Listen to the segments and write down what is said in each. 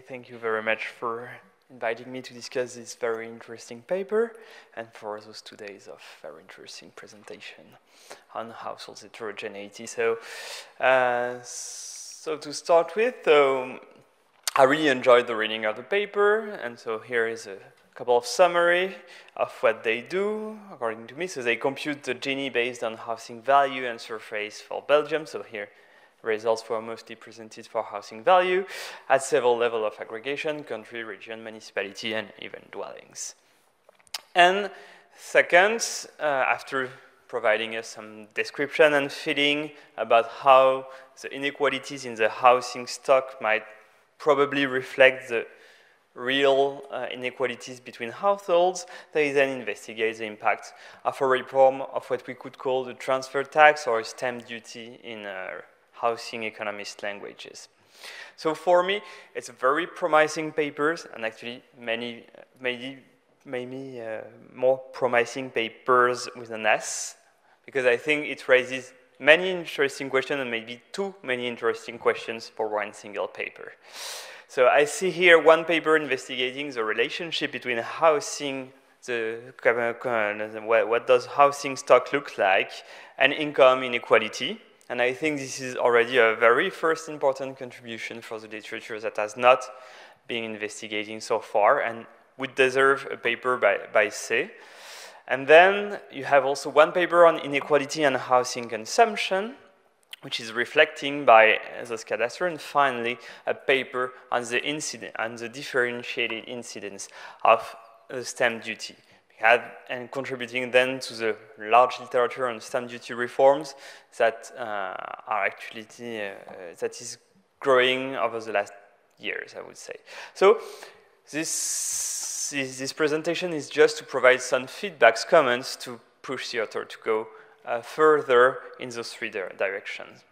Thank you very much for inviting me to discuss this very interesting paper and for those two days of very interesting presentation on household heterogeneity. So, uh, so to start with, um, I really enjoyed the reading of the paper, and so here is a couple of summary of what they do, according to me. So they compute the Gini based on housing value and surface for Belgium. So here results were mostly presented for housing value at several levels of aggregation, country, region, municipality, and even dwellings. And second, uh, after providing us some description and feeling about how the inequalities in the housing stock might probably reflect the real uh, inequalities between households, they then investigate the impact of a reform of what we could call the transfer tax or stamp duty in uh, housing economist languages. So for me, it's very promising papers, and actually many, maybe, maybe uh, more promising papers with an S, because I think it raises many interesting questions and maybe too many interesting questions for one single paper. So I see here one paper investigating the relationship between housing, the, what does housing stock look like, and income inequality. And I think this is already a very first important contribution for the literature that has not been investigating so far and would deserve a paper by, by C. And then you have also one paper on inequality and housing consumption, which is reflecting by the cadastre, and finally a paper on the incident on the differentiated incidence of the stamp duty had, and contributing then to the large literature on stamp duty reforms that uh, are actually uh, that is growing over the last years, I would say. So this, this, this presentation is just to provide some feedbacks, comments to push the author to go uh, further in those three directions.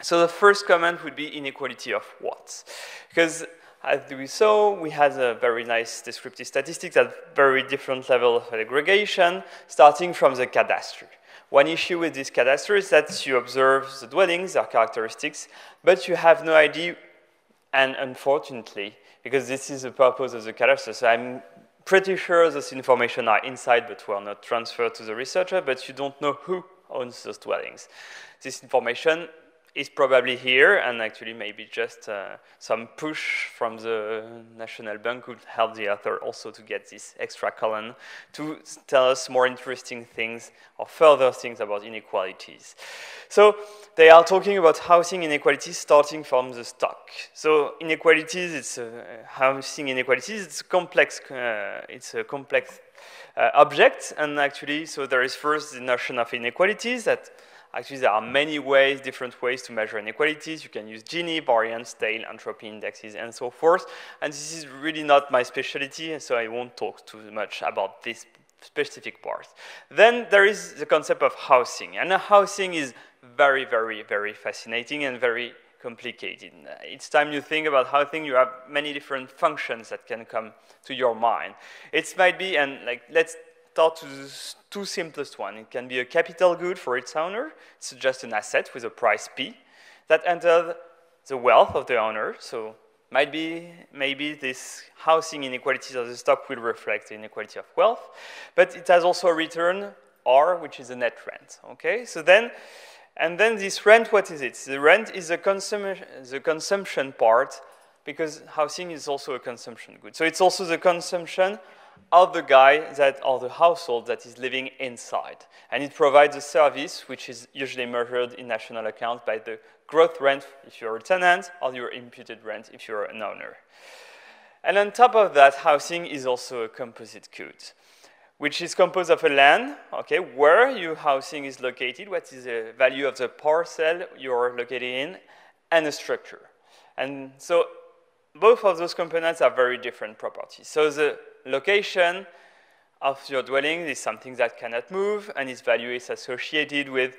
So the first comment would be inequality of what? Because as we saw, we had a very nice descriptive statistics at very different level of aggregation, starting from the cadastre. One issue with this cadastre is that you observe the dwellings, their characteristics, but you have no idea, and unfortunately, because this is the purpose of the cadastre, so I'm pretty sure this information are inside but were not transferred to the researcher, but you don't know who owns those dwellings. This information is probably here, and actually maybe just uh, some push from the National Bank could help the author also to get this extra column to tell us more interesting things or further things about inequalities. So they are talking about housing inequalities starting from the stock. So inequalities, it's uh, housing inequalities, it's a complex, uh, it's a complex uh, object, and actually, so there is first the notion of inequalities that Actually, there are many ways, different ways to measure inequalities. You can use Gini, variance, Theil, entropy indexes, and so forth. And this is really not my specialty, so I won't talk too much about this specific part. Then there is the concept of housing. And housing is very, very, very fascinating and very complicated. Each time you think about housing, you have many different functions that can come to your mind. It might be, and like, let's start to the two simplest one. It can be a capital good for its owner. It's just an asset with a price P that enters the wealth of the owner. So might be maybe this housing inequalities of the stock will reflect the inequality of wealth, but it has also a return R, which is a net rent. Okay, so then, and then this rent, what is it? The rent is the, consum the consumption part because housing is also a consumption good. So it's also the consumption of the guy that, or the household that is living inside. And it provides a service which is usually measured in national accounts by the gross rent if you're a tenant or your imputed rent if you're an owner. And on top of that, housing is also a composite good, which is composed of a land, okay, where your housing is located, what is the value of the parcel you're located in, and a structure. And so both of those components have very different properties. So the location of your dwelling is something that cannot move, and its value is associated with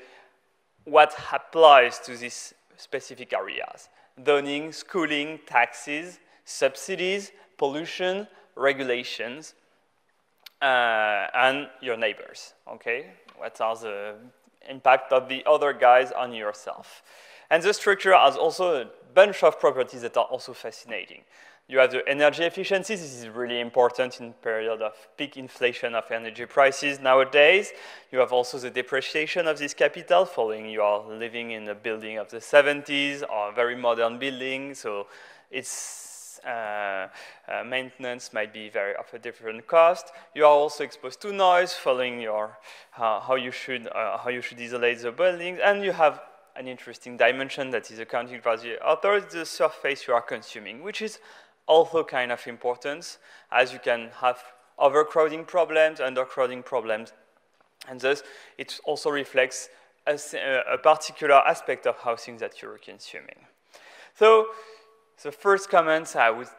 what applies to these specific areas. Zoning, schooling, taxes, subsidies, pollution, regulations, uh, and your neighbors, okay? What are the impact of the other guys on yourself? And the structure has also a bunch of properties that are also fascinating. You have the energy efficiency. This is really important in period of peak inflation of energy prices nowadays. You have also the depreciation of this capital following you are living in a building of the 70s or a very modern building. So its uh, uh, maintenance might be very of a different cost. You are also exposed to noise following your uh, how you should uh, how you should isolate the buildings, and you have an interesting dimension that is accounting for the author, the surface you are consuming, which is also kind of important as you can have overcrowding problems, undercrowding problems, and thus it also reflects a, a particular aspect of housing that you're consuming. So the first comment I would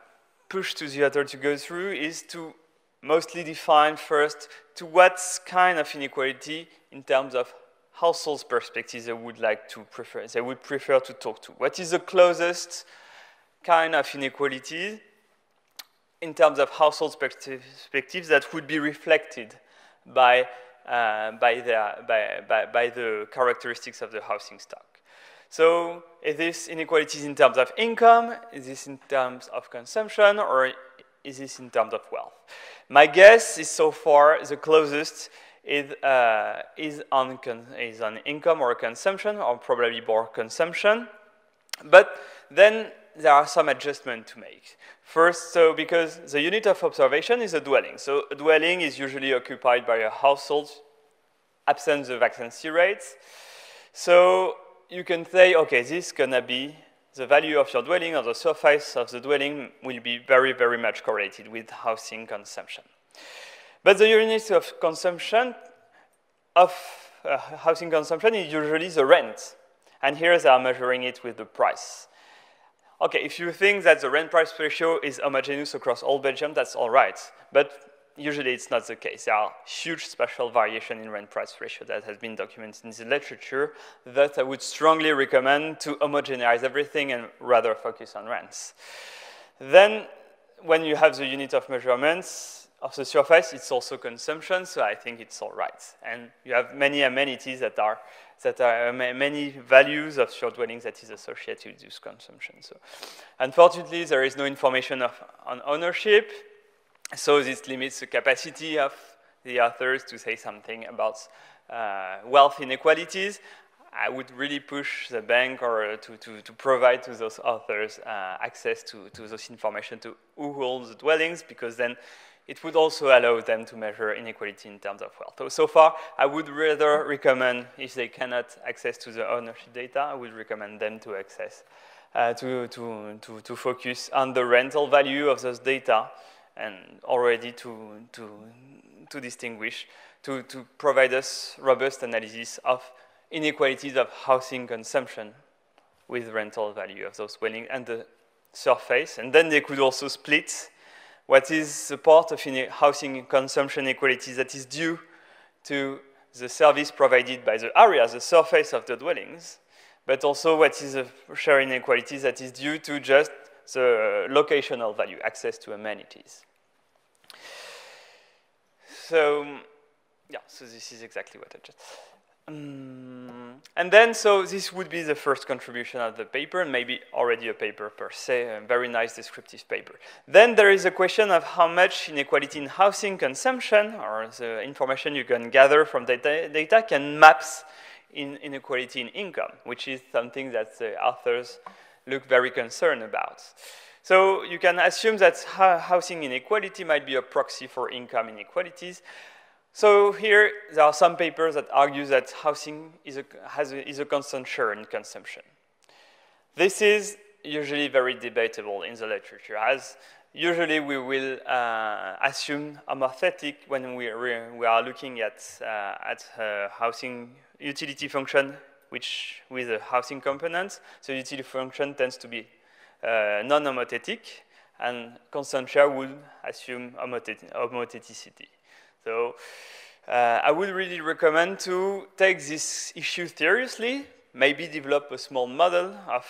push to the author to go through is to mostly define first to what kind of inequality in terms of households perspectives they would like to prefer, they would prefer to talk to. What is the closest kind of inequalities in terms of household perspectives that would be reflected by, uh, by, the, by, by, by the characteristics of the housing stock. So is this inequalities in terms of income? Is this in terms of consumption? Or is this in terms of wealth? My guess is so far the closest is, uh, is, on, is on income or consumption, or probably more consumption. But then there are some adjustments to make. First, so because the unit of observation is a dwelling. So a dwelling is usually occupied by a household, absent the vacancy rates. So you can say, okay, this is gonna be the value of your dwelling or the surface of the dwelling will be very, very much correlated with housing consumption. But the unit of consumption of uh, housing consumption is usually the rent. And here they are measuring it with the price. Okay, if you think that the rent price ratio is homogeneous across all Belgium, that's all right. But usually it's not the case. There are huge spatial variation in rent price ratio that has been documented in the literature that I would strongly recommend to homogenize everything and rather focus on rents. Then when you have the unit of measurements of the surface, it's also consumption, so I think it's all right. And you have many amenities that are that are many values of your dwellings that is associated with this consumption. So unfortunately, there is no information of, on ownership, so this limits the capacity of the authors to say something about uh, wealth inequalities. I would really push the bank or to, to, to provide to those authors uh, access to, to those information to who owns the dwellings, because then it would also allow them to measure inequality in terms of wealth. So, so far, I would rather recommend, if they cannot access to the ownership data, I would recommend them to access, uh, to, to, to, to focus on the rental value of those data and already to, to, to distinguish, to, to provide us robust analysis of inequalities of housing consumption with rental value of those dwellings and the surface. And then they could also split what is the part of housing consumption inequalities that is due to the service provided by the area, the surface of the dwellings, but also what is the share inequalities that is due to just the locational value, access to amenities. So, yeah, so this is exactly what I just um, and then, so this would be the first contribution of the paper, and maybe already a paper per se, a very nice descriptive paper. Then there is a question of how much inequality in housing consumption, or the information you can gather from data, data can maps in inequality in income, which is something that the authors look very concerned about. So you can assume that housing inequality might be a proxy for income inequalities, so here, there are some papers that argue that housing is a, a, is a constant share in consumption. This is usually very debatable in the literature, as usually we will uh, assume homothetic when we, we are looking at, uh, at housing utility function, which with a housing component. So utility function tends to be uh, non-homothetic, and constant share would assume homotheticity. So uh, I would really recommend to take this issue seriously, maybe develop a small model of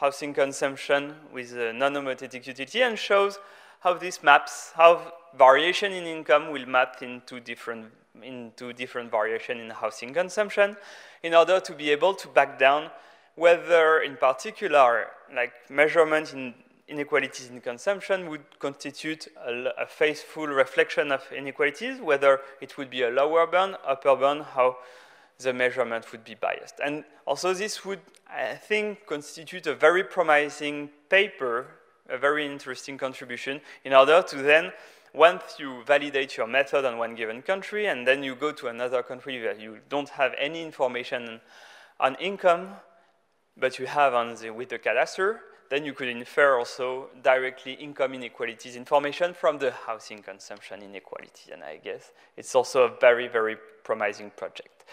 housing consumption with a non-homothetic utility and shows how this maps, how variation in income will map into different, into different variation in housing consumption in order to be able to back down whether in particular like measurement in inequalities in consumption would constitute a, a, faithful reflection of inequalities, whether it would be a lower bound, upper bound, how the measurement would be biased. And also this would, I think, constitute a very promising paper, a very interesting contribution, in order to then, once you validate your method on one given country, and then you go to another country where you don't have any information on income, but you have on the, with the cadastre, then you could infer also directly income inequalities information from the housing consumption inequality. And I guess it's also a very, very promising project.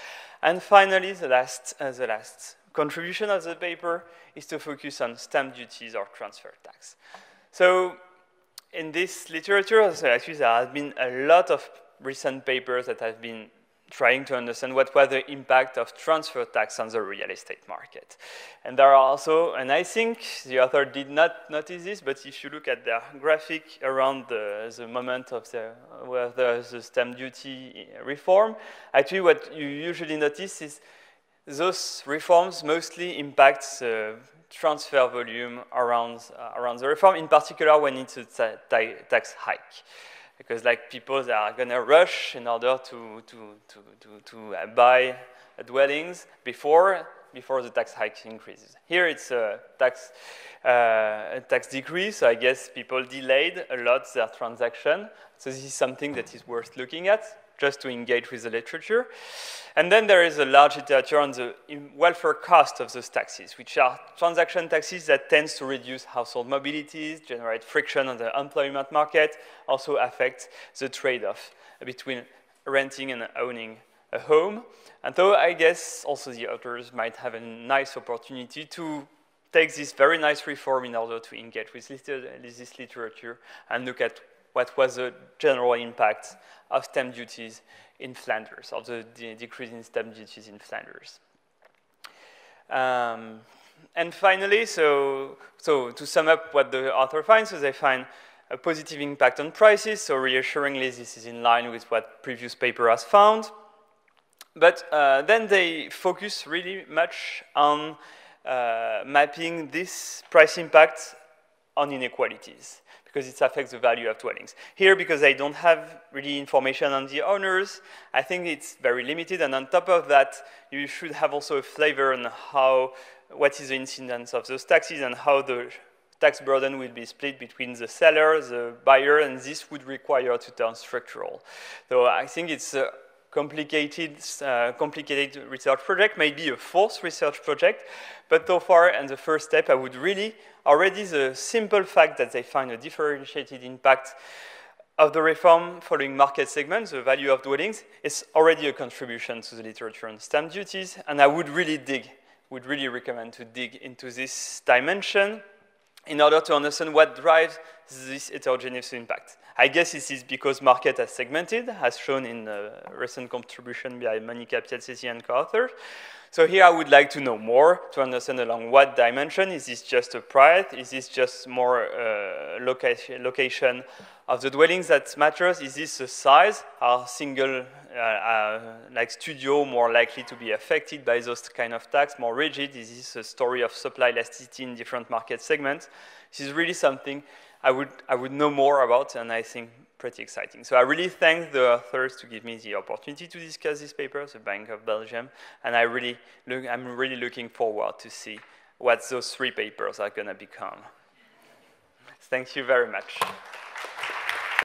And finally, the last, uh, the last contribution of the paper is to focus on stamp duties or transfer tax. So in this literature, so actually there has been a lot of recent papers that have been trying to understand what was the impact of transfer tax on the real estate market. And there are also, and I think the author did not notice this, but if you look at the graphic around the, the moment of the, where the stamp duty reform, actually what you usually notice is those reforms mostly impact the transfer volume around, uh, around the reform, in particular when it's a tax hike because like people are gonna rush in order to, to, to, to, to uh, buy dwellings before, before the tax hike increases. Here it's a tax, uh, a tax decrease, so I guess people delayed a lot their transaction. So this is something that is worth looking at just to engage with the literature. And then there is a large literature on the welfare cost of those taxes, which are transaction taxes that tends to reduce household mobilities, generate friction on the employment market, also affect the trade-off between renting and owning a home. And so I guess also the authors might have a nice opportunity to take this very nice reform in order to engage with this literature and look at what was the general impact of stamp duties in Flanders, of the de decrease in stamp duties in Flanders. Um, and finally, so, so to sum up what the author finds, so they find a positive impact on prices, so reassuringly this is in line with what previous paper has found. But uh, then they focus really much on uh, mapping this price impact on inequalities because it affects the value of dwellings. Here, because I don't have really information on the owners, I think it's very limited. And on top of that, you should have also a flavor on how, what is the incidence of those taxes and how the tax burden will be split between the seller, the buyer, and this would require to turn structural. So I think it's a complicated, uh, complicated research project, maybe a fourth research project, but so far, and the first step, I would really, already the simple fact that they find a differentiated impact of the reform following market segments, the value of dwellings, is already a contribution to the literature on stamp duties, and I would really dig, would really recommend to dig into this dimension in order to understand what drives this heterogeneous impact. I guess this is because market has segmented, as shown in a recent contribution by Monica Piazzesi and co-authors. So here I would like to know more to understand along what dimension. Is this just a price? Is this just more uh, location, location of the dwellings that matters? Is this a size? Are single, uh, uh, like studio, more likely to be affected by those kind of tax, more rigid? This is a story of supply elasticity in different market segments? This is really something I would, I would know more about, and I think pretty exciting. So I really thank the authors to give me the opportunity to discuss this paper, the Bank of Belgium, and I really look, I'm really looking forward to see what those three papers are going to become. Thank you very much.